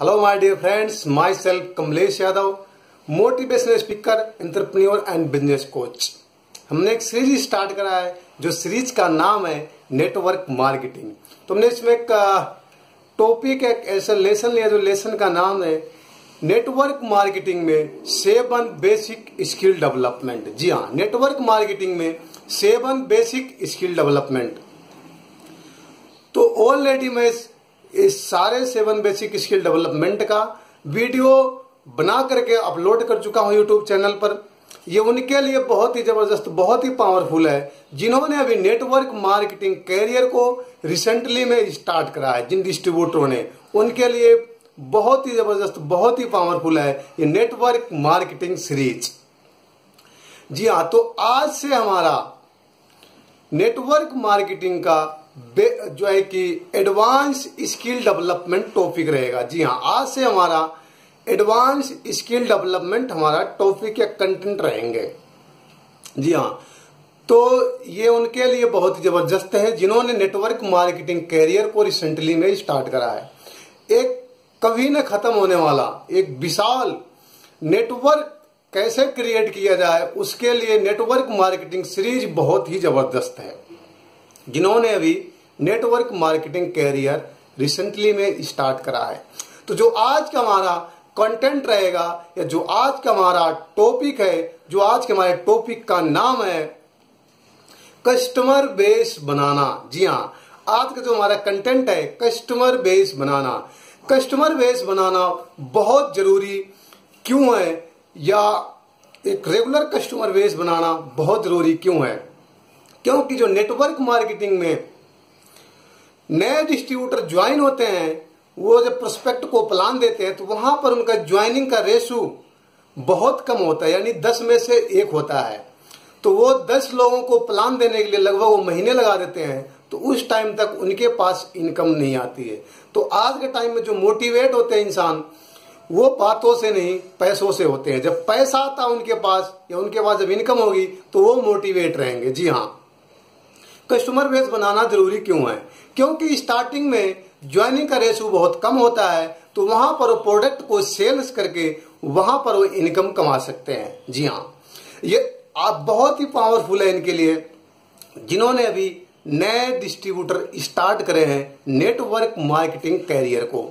Hello my dear friends myself Kamlesh Yadav motivational speaker entrepreneur and business coach हमने एक series start करा है, जो सीरीज़ का नाम है नेटवर्क मार्केटिंग तो हमने इसमें एक टॉपिक एक ऐसा लेसन लिया, जो लेसन का नाम है नेटवर्क मार्केटिंग में सेवन बेसिक स्किल डेवलपमेंट जी हाँ नेटवर्क मार्केटिंग में सेवन बेसिक स्किल डेवलपमेंट तो ऑलरेडी मैं इस सारे सेवन बेसिक स्किल डेवलपमेंट का वीडियो बना करके अपलोड कर चुका हूँ यूट्यूब चैनल पर। ये उनके लिए बहुत ही ज़बरदस्त, बहुत ही पावरफुल है, जिन्होंने अभी नेटवर्क मार्केटिंग कैरियर को रिसेंटली में स्टार्ट करा है, जिन डिस्ट्रीब्यूटरों ने। उनके लिए बहुत ही ज़बरदस्त, बहुत ही पावरफुल है ये नेटवर्क मार्केटिंग सीरीज़ जी हाँ तो आज से हमारा नेटवर्क मार्केटिंग का जो है कि एडवांस स्किल डेवलपमेंट टॉपिक रहेगा। जी हाँ आज से हमारा एडवांस स्किल डेवलपमेंट हमारा टॉपिक या कंटेंट रहेंगे। जी हाँ तो ये उनके लिए बहुत ही ज़बरदस्त है, जिन्होंने नेटवर्क मार्केटिंग कैरियर को रिसेंटली में स्टार्ट करा है। एक कभी न खत्म होने वाला, एक विशाल नेटवर्क कैसे क्रिएट किया जाए, उसके लिए नेटवर्क मार्केटिंग सीरीज़ बहुत ही ज़बरदस्त है। जिन्होंने अभी नेटवर्क मार्केटिंग कैरियर रिसेंटली में स्टार्ट करा है। तो जो आज का हमारा कंटेंट रहेगा या जो आज का हमारा टॉपिक है, जो आज के हमारे टॉपिक का नाम है कस्टमर बेस बनाना। जी हाँ आज का जो हमारा कंटेंट है कस्टमर बेस बनाना। कस्टमर बेस बनाना बहुत ज़रूरी क्यों है या एक रेगुलर कस्टमर बेस बनाना बहुत ज़रूरी क्यों है? क्योंकि जो नेटवर्क मार्केटिंग में नए डिस्ट्रीब्यूटर ज्वाइन होते हैं, वो जब प्रोस्पेक्ट को प्लान देते हैं तो वहाँ पर उनका ज्वाइनिंग का रेशो बहुत कम होता है, यानी दस में से एक होता है। तो वो दस लोगों को प्लान देने के लिए लगभग वो महीने लगा देते हैं तो उस टाइम तक उनके पास इनकम नहीं आती है। तो आज के टाइम में जो मोटिवेट होते हैं इंसान, वो बातों से नहीं, पैसों से होते हैं। जब पैसा आता उनके पास, या उनके पास जब इनकम होगी तो वो मोटिवेट रहेंगे। जी हाँ। कस्टमर बेस बनाना ज़रूरी क्यों है? क्योंकि स्टार्टिंग में ज्वाइनिंग का रेशो बहुत कम होता है तो वहाँ पर प्रोडक्ट को सेल्स करके वहाँ पर वो इनकम कमा सकते हैं। जी हाँ। ये आप बहुत ही पावरफुल है इनके लिए। जिन्होंने अभी नए डिस्ट्रीब्यूटर स्टार्ट करे हैं नेटवर्क मार्केटिंग कैरियर को।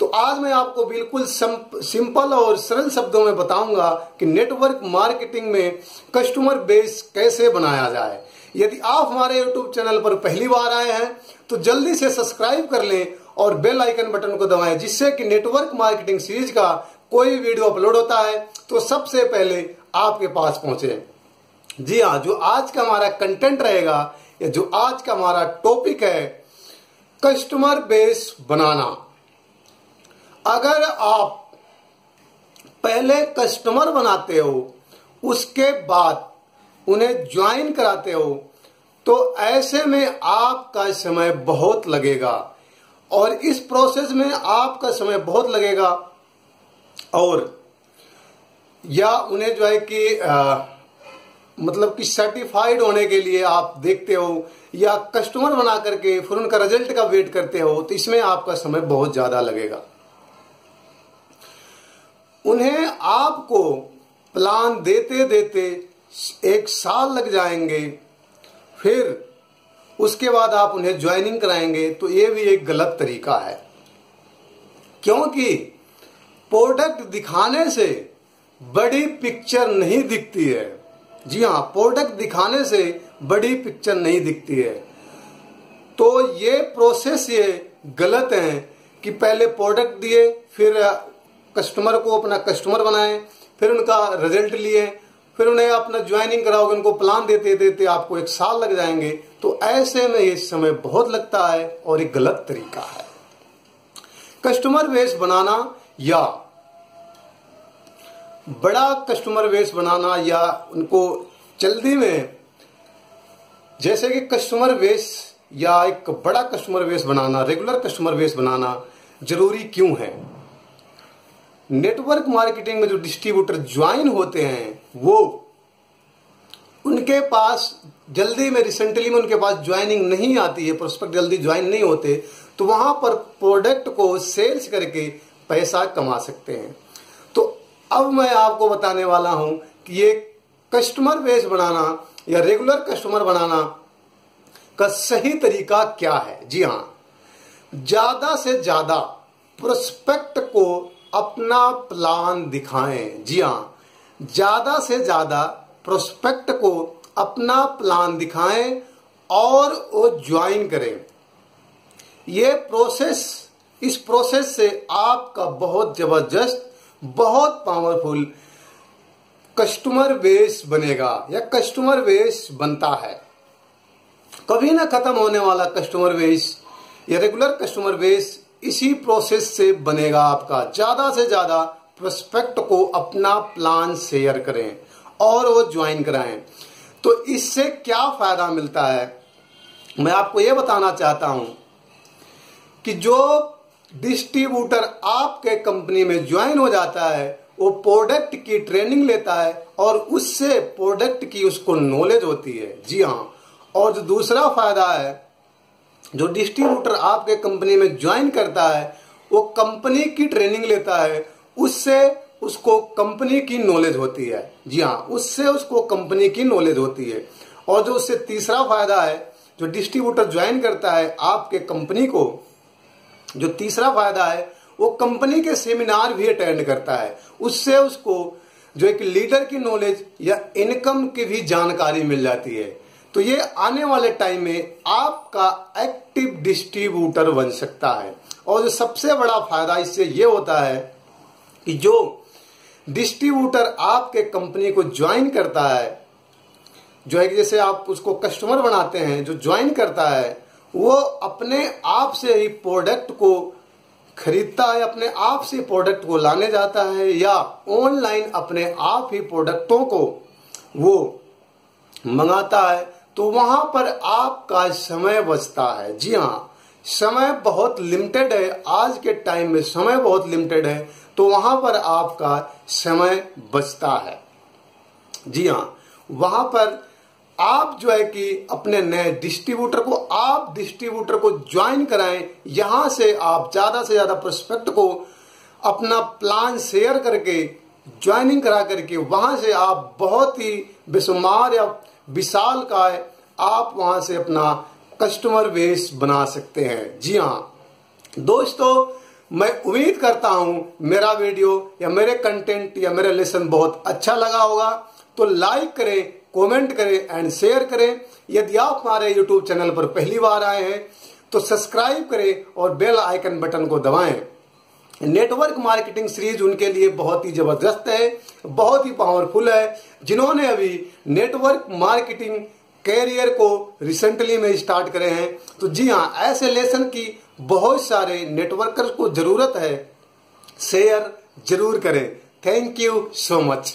तो आज मैं आपको बिल्कुल सिंपल और सरल शब्दों में बताऊँगा कि नेटवर्क मार्केटिंग में कस्टमर बेस कैसे बनाया जाए। यदि आप हमारे यूट्यूब चैनल पर पहली बार आए हैं तो जल्दी से सब्सक्राइब कर लें और बेल आइकन बटन को दबाएँ, जिससे कि नेटवर्क मार्केटिंग सीरीज़ का कोई वीडियो अपलोड होता है तो सबसे पहले आपके पास पहुँचे। जी हाँ जो आज का हमारा कंटेंट रहेगा, या जो आज का हमारा टॉपिक है कस्टमर बेस बनाना। अगर आप पहले कस्टमर बनाते हो, उसके बाद उन्हें ज्वाइन कराते हो तो ऐसे में आपका समय बहुत लगेगा। और इस प्रोसेस में आपका समय बहुत लगेगा। और या उन्हें जो है कि आ, मतलब कि सर्टिफाइड होने के लिए आप देखते हो या कस्टमर बना करके फिर उनका रिज़ल्ट का वेट करते हो तो इसमें आपका समय बहुत ज़्यादा लगेगा। उन्हें आपको प्लान देते देते एक साल लग जाएँगे, फिर उसके बाद आप उन्हें ज्वाइनिंग कराएँगे तो ये भी एक गलत तरीका है। क्योंकि प्रोडक्ट दिखाने से बड़ी पिक्चर नहीं दिखती है। जी हाँ प्रोडक्ट दिखाने से बड़ी पिक्चर नहीं दिखती है। तो ये प्रोसेस ये गलत है कि पहले प्रोडक्ट दिए, फिर कस्टमर को अपना कस्टमर बनाए, फिर उनका रिज़ल्ट लिए फिर उन्हें अपना ज्वाइनिंग कराओगे, उनको प्लान देते देते आपको एक साल लग जाएँगे। तो ऐसे में ये समय बहुत लगता है और एक गलत तरीका है। कस्टमर बेस बनाना या बड़ा कस्टमर बेस बनाना या उनको जल्दी में, जैसे कि कस्टमर बेस या एक बड़ा कस्टमर बेस बनाना, रेगुलर कस्टमर बेस बनाना ज़रूरी क्यों है? नेटवर्क मार्केटिंग में जो डिस्ट्रीब्यूटर ज्वाइन होते हैं वो उनके पास जल्दी में रिसेंटली में उनके पास ज्वाइनिंग नहीं आती है प्रोस्पेक्ट जल्दी ज्वाइन नहीं होते तो वहाँ पर प्रोडक्ट को सेल्स करके पैसा कमा सकते हैं। तो अब मैं आपको बताने वाला हूँ कि ये कस्टमर बेस बनाना या रेगुलर कस्टमर बनाना का सही तरीका क्या है? जी हाँ। ज़्यादा से ज़्यादा प्रोस्पेक्ट को अपना प्लान दिखाएँ। जी हाँ। ज़्यादा से ज़्यादा प्रोस्पेक्ट को अपना प्लान दिखाएँ और वो ज्वाइन करें। ये प्रोसेस इस प्रोसेस से आपका बहुत ज़बरदस्त, बहुत पावरफुल कस्टमर बेस बनेगा या कस्टमर बेस बनता है। कभी ना खत्म होने वाला कस्टमर बेस या रेगुलर कस्टमर बेस इसी प्रोसेस से बनेगा आपका। ज़्यादा से ज़्यादा प्रोस्पेक्ट को अपना प्लान शेयर करें और वो ज्वाइन कराएँ। तो इससे क्या फ़ायदा मिलता है? मैं आपको ये बताना चाहता हूँ कि जो डिस्ट्रीब्यूटर आपके कंपनी में ज्वाइन हो जाता है, वो प्रोडक्ट की ट्रेनिंग लेता है और उससे प्रोडक्ट की उसको नॉलेज होती है। जी हाँ। और जो दूसरा फ़ायदा है, जो डिस्ट्रीब्यूटर आपके कंपनी में ज्वाइन करता है, वो कंपनी की ट्रेनिंग लेता है उससे उसको कंपनी की नॉलेज होती है। जी हाँ उससे उसको कंपनी की नॉलेज होती है। और जो उससे तीसरा फ़ायदा है, जो डिस्ट्रीब्यूटर ज्वाइन करता है आपके कंपनी को, जो तीसरा फ़ायदा है, वो कंपनी के सेमिनार भी अटेंड करता है। उससे उसको जो एक लीडर की नॉलेज या इनकम की भी जानकारी मिल जाती है। तो ये आने वाले टाइम में आपका एक्टिव डिस्ट्रीब्यूटर बन सकता है। और जो सबसे बड़ा फ़ायदा इससे ये होता है कि जो डिस्ट्रीब्यूटर आपके कंपनी को ज्वाइन करता है, जो है कि जैसे आप उसको कस्टमर बनाते हैं, जो ज्वाइन करता है, वो अपने आप से ही प्रोडक्ट को खरीदता है, अपने आप से प्रोडक्ट को लाने जाता है, या ऑनलाइन अपने आप ही प्रोडक्टों को वो मंगाता है तो वहाँ पर आपका समय बचता है। जी हाँ समय बहुत लिमिटेड है। आज के टाइम में समय बहुत लिमिटेड है। तो वहाँ पर आपका समय बचता है। जी हाँ वहाँ पर आप जो है कि अपने नए डिस्ट्रीब्यूटर को, आप डिस्ट्रीब्यूटर को ज्वाइन कराएँ। यहाँ से आप ज़्यादा से ज़्यादा प्रोस्पेक्ट को अपना प्लान शेयर करके ज्वाइनिंग करा करके, वहाँ से आप बहुत ही बेसुमार या विशाल का है आप वहाँ से अपना कस्टमर बेस बना सकते हैं। जी हाँ। दोस्तों, मैं उम्मीद करता हूँ मेरा वीडियो या मेरे कंटेंट या मेरा लेसन बहुत अच्छा लगा होगा। तो लाइक करें कमेंट करें एंड शेयर करें। यदि आप हमारे यूट्यूब चैनल पर पहली बार आए हैं तो सब्सक्राइब करें और बेल आइकन बटन को दबाएँ। नेटवर्क मार्केटिंग सीरीज़ उनके लिए बहुत ही ज़बरदस्त है, बहुत ही पावरफुल है, जिन्होंने अभी नेटवर्क मार्केटिंग कैरियर को रिसेंटली में स्टार्ट करे हैं। तो जी हाँ ऐसे लेसन की बहुत सारे नेटवर्कर्स को ज़रूरत है। शेयर ज़रूर करें। Thank you so much